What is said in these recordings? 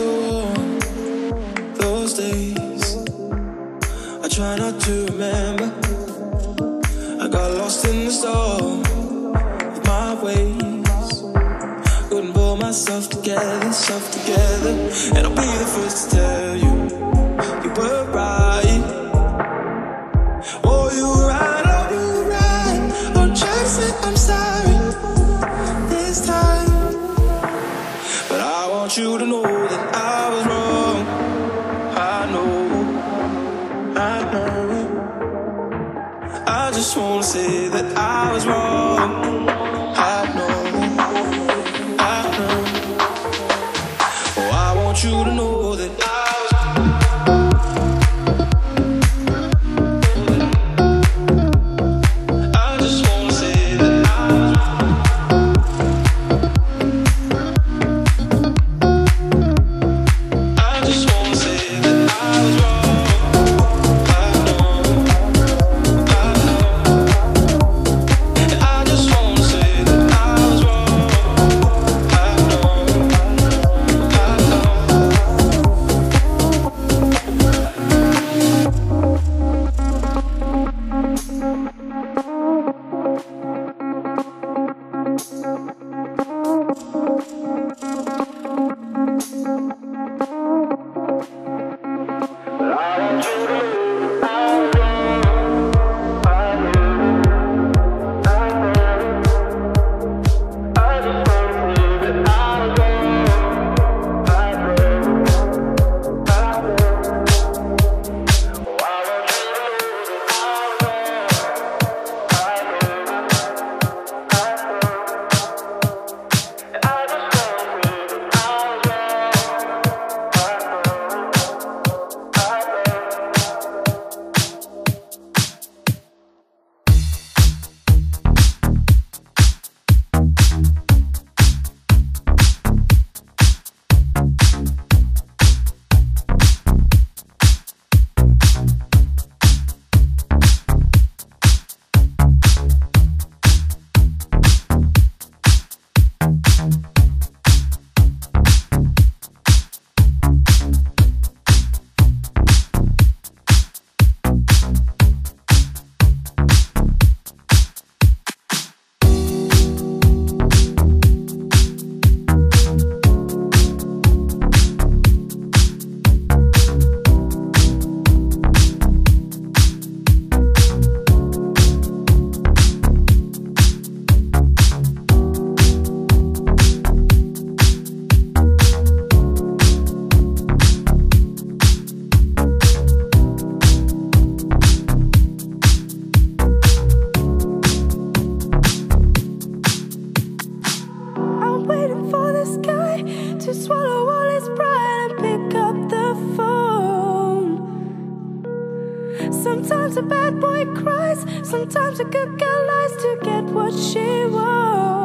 so warm those days. I try not to remember. I got lost in the storm of my ways. Couldn't pull myself together, self together, and I'll be the first to tell you. Sometimes a bad boy cries, sometimes a good girl lies to get what she wants.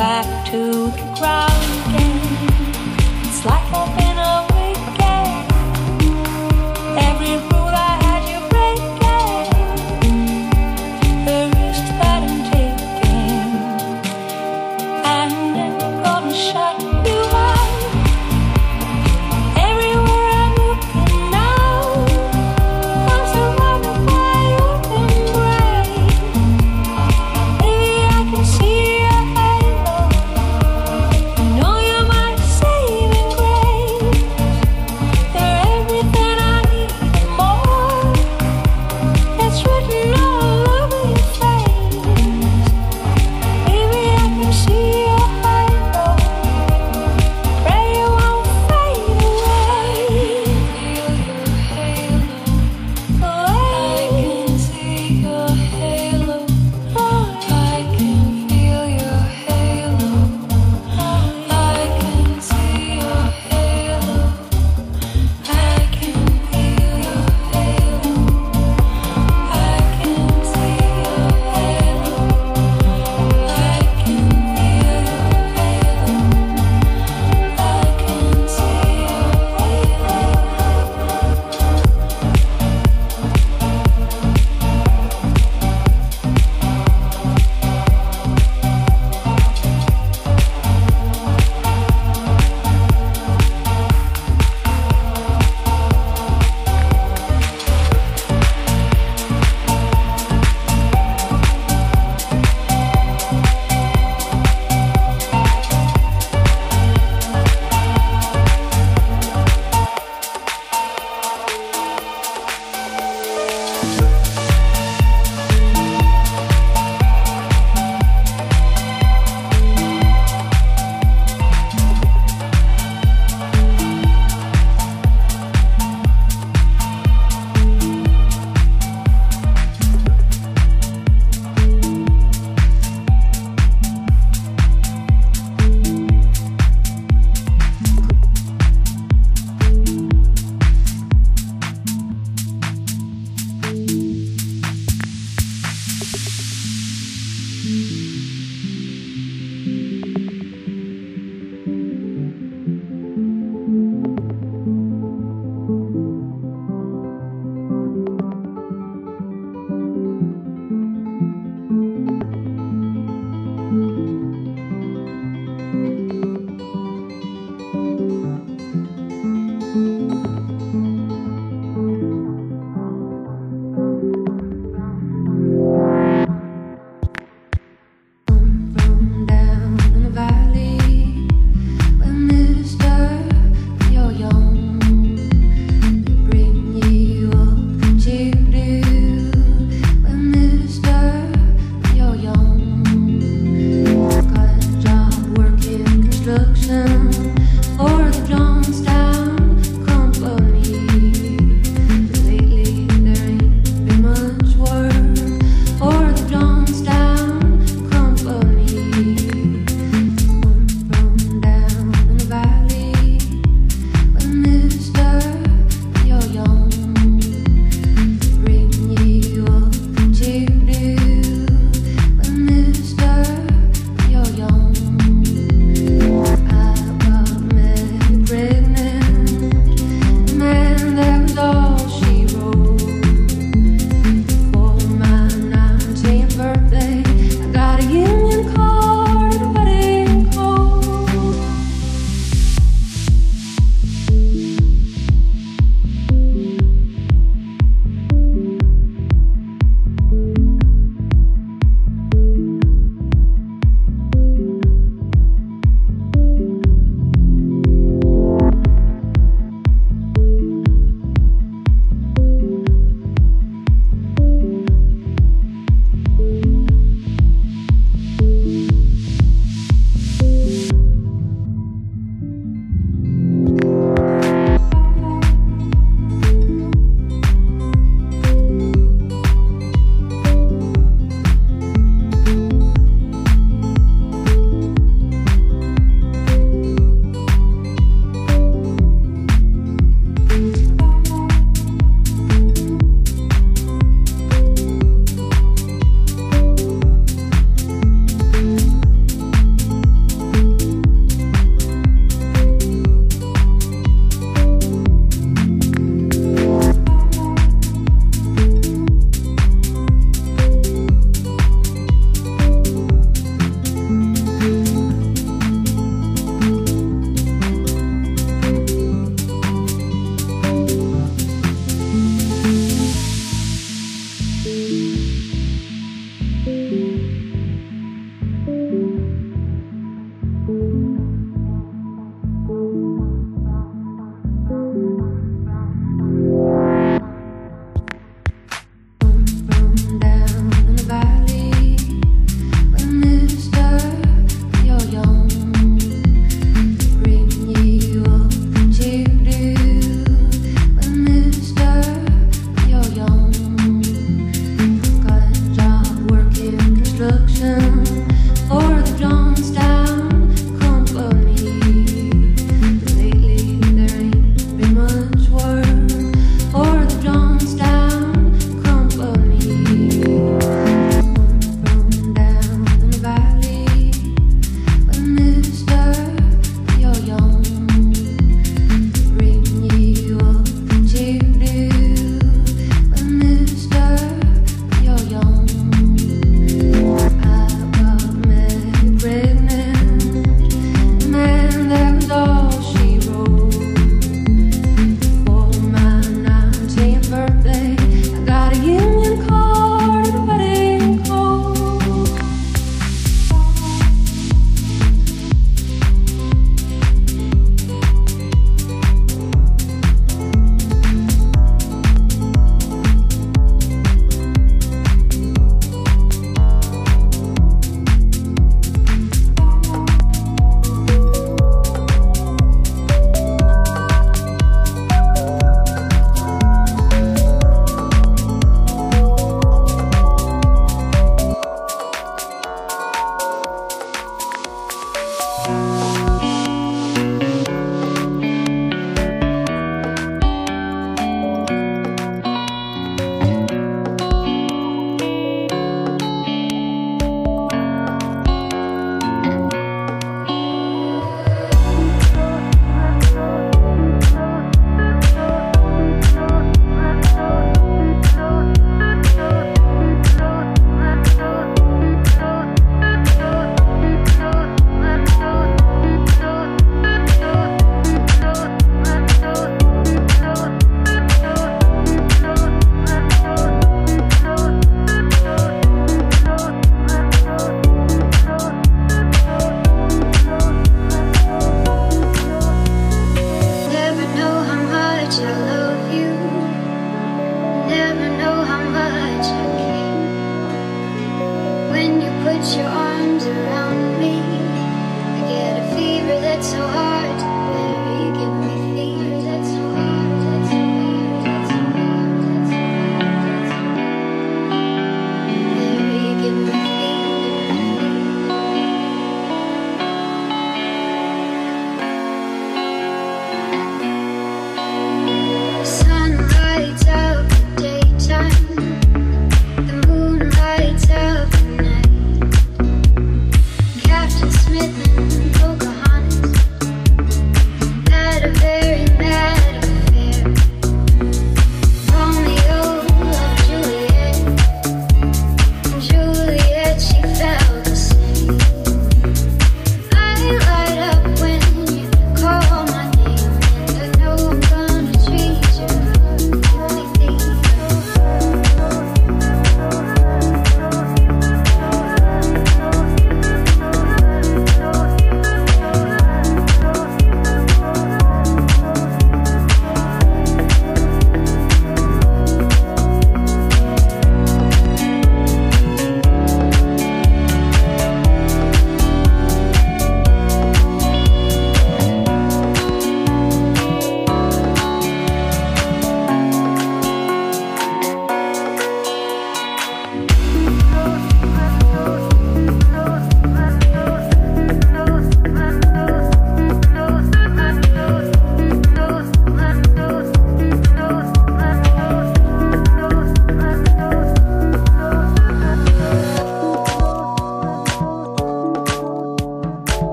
Back to the ground again. It's like I've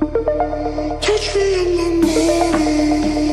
Catch me in the middle.